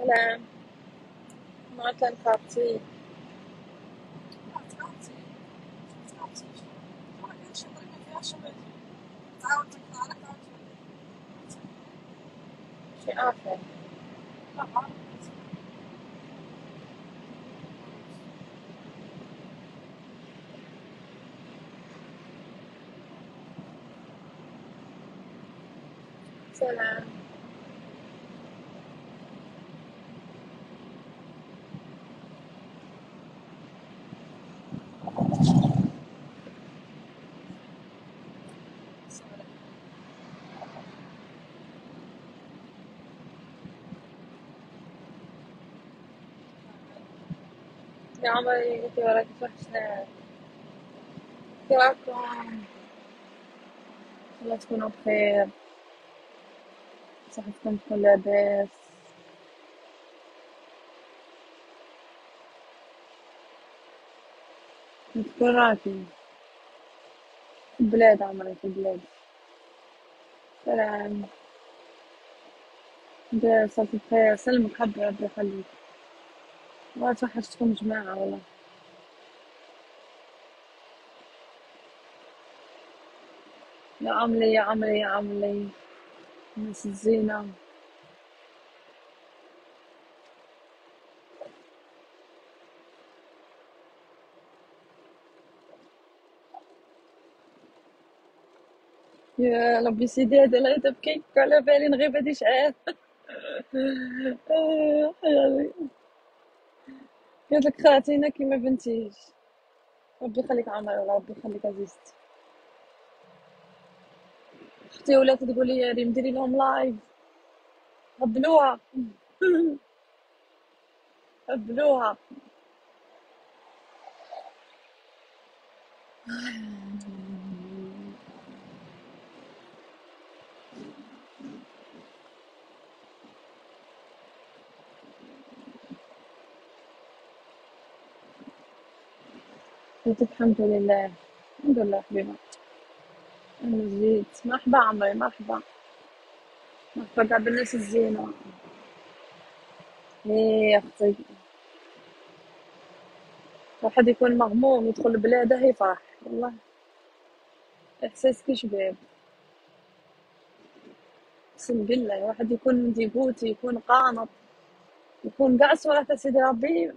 سلام ما كان خاطي شي آخر يا عمري انتي وراكي وحشنا كي راكم الله تكونوا بخير. صحتكم تكون لاباس انت وين راكي. في عمري في البلاد سلام. انت صرتي بخير. سلمك حبي ربي يخليك. والله توحشتكم جماعة والله. يا عمري يا عمري يا عمري. الناس الزينة. يا ربي سيدي هذا لا تبكي. على بالي نغيب هادي حيالي قالت لك خاتينا كيما بنتيش ربي يخليك عمري والله ربي يخليك عزيزتي أختي ولات تقول لي يا ريم ديري لهم لايف هبلوها. هبلوها. قلت الحمد لله. الحمد لله حبيبة. أنا جيت. مرحبا عمري مرحبا. مرحبا كاع بالناس الزينة. يا أختي. واحد يكون مغموم يدخل بلاده يفرح. والله. إحساس كي شباب أقسم بالله. واحد يكون dégoûté يكون قانط يكون كاع صورة سيدي ربي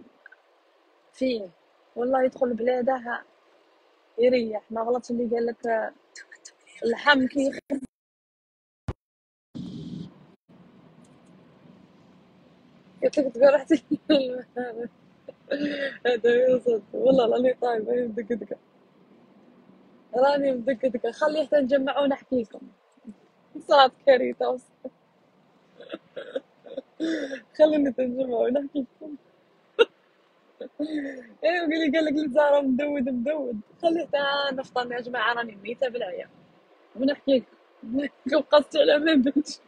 فيه. والله يدخل بلاده يريح. ما غلطش اللي قال لك اللحم كي قلت لك تقول رحتي هذا يوصل والله راني طايبة هي مدقدقة راني مدقدقة خلي حتى نجمع ونحكي لكم. صارت كارثة. وص- خليني تنجمع ونحكي لكم. إيه وقولي قال لك الزهرة مدود مدود. خلي حتى نفطر يا جماعة راني ميتة بالعيا ونحكي لكم قصتي على ما بنتي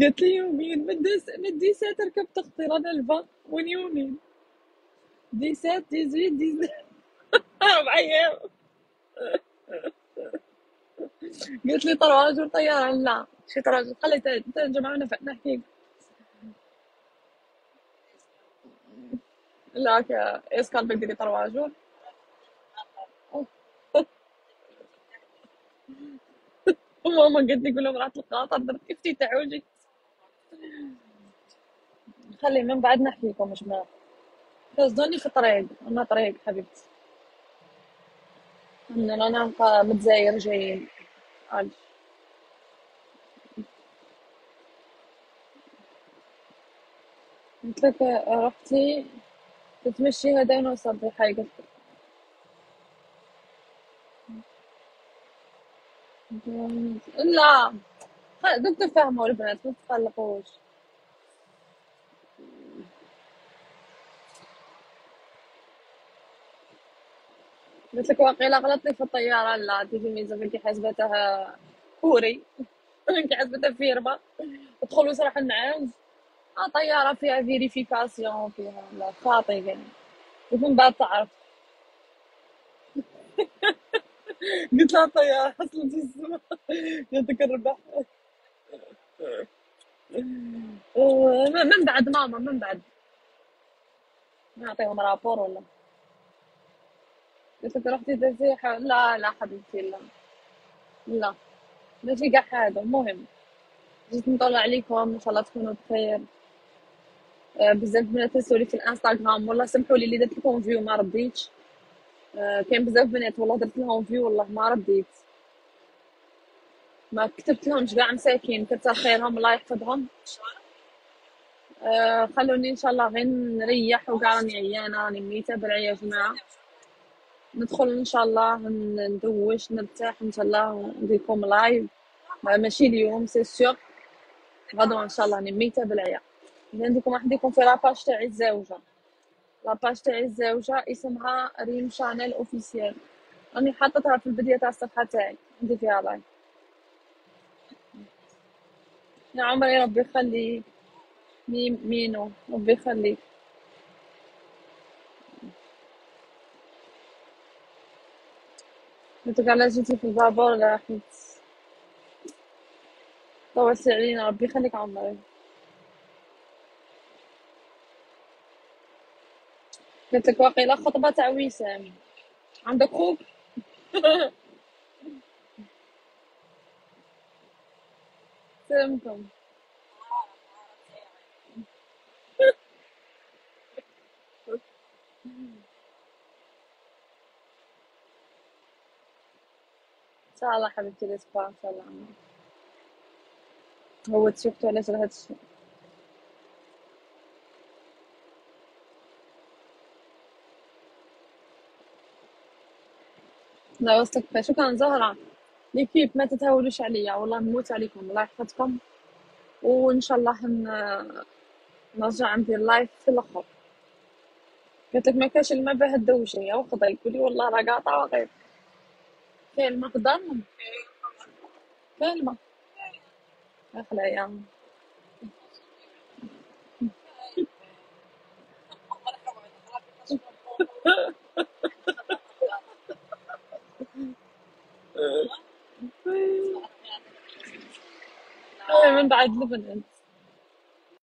قالت لي يومين ما ديسات ركبت أختي رانا الفا وين يومين؟ ديسات ديزويت ديزويت. أربع أيام قالت لي طرواج طيارة لا. شي طرواج خلي تنجمع نحكي. لا ك- اسكال بدي طرواجون وماما قالت لي قول لهم راحت القاطر. درت افتتاح وجهي خلي من بعد نحكي لكم جماعة. كازوني في الطريق أنا طريق حبيبتي. أنا أنا متزاير جايين. عاد. لك رحتي تتمشي هذا ونوصل في حاجة لا دوك تفهموا البنات ما تتقلقوش قلت لك واقيلا غلطتي في الطيارة لا تيجي ميزة كي حسبتها كوري كي حسبتها فيرما. ادخل وسرح النعاس. آه طيارة فيها vérification فيها لا خاطي كان ومن بعد تعرف قلت لها طيارة حصلت في السماء يعطيك الربح من بعد ماما من بعد نعطيهم rapport ولا قلت لك رحتي ح- لا لا حبيبتي لا لا ماشي كاع حاجة المهم جيت نطلع عليكم ان شاء الله تكونوا بخير بزاف بنات سولي في الانستغرام والله سمحوا لي اللي درت لكم vu ما رديتش. آه، كاين بزاف بنات والله درت لهم vu والله ما رديت. ما كتبت لهمش كاع مساكين كتر خيرهم الله يحفظهم. آه، خلوني إن شاء الله غير نريح وكاع راني عيانة راني ميتة بالعيا يا جماعة ندخل إن شاء الله ندوش نرتاح إن شاء الله ونديركم live ما- ماشي اليوم سي سيغ غدوة إن شاء الله راني ميتة بالعيا عندكم واحد يكون في la page تاعي الزوجه la page تاعي الزوجه اسمها ريم شانيل officiel راني حاطتها في البدايه تاع الصفحه تاعي ندير فيها live يا عمري ربي يخليك مي مينو ربي يخليك قلت لك على جيتي في البابور لا حيت طولتي علينا ربي يخليك عمري لك واقيلا خطبة تاع وسام عندك خوك سلامكم إن شاء الله حبيبتي الأسبوع إن شاء الله. هو تشوفتو علاش هاد لا وصلك شكرا زهرة. ليكيب ما تتهاولوش عليا. والله نموت عليكم. الله يحفظكم. وإن شاء الله نرجع ندير لايف في الأخر. قلت لك ما كاش الماء باه الدوشة يا وخذا يقول لي والله راه قاطع وغير. كاين الماء في كاين الماء يا خلايا. من بعد لبنان